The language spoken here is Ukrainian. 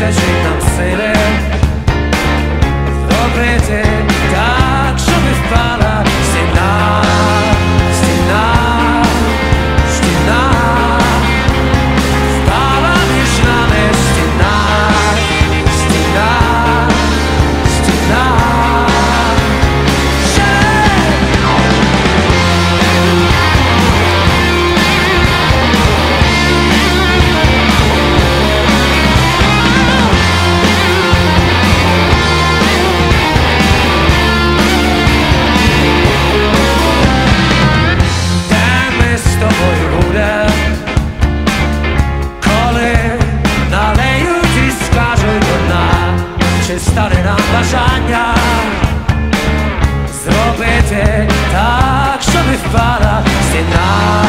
que a gente não será né? Є нам бажання зробити так, щоб не впала стіна,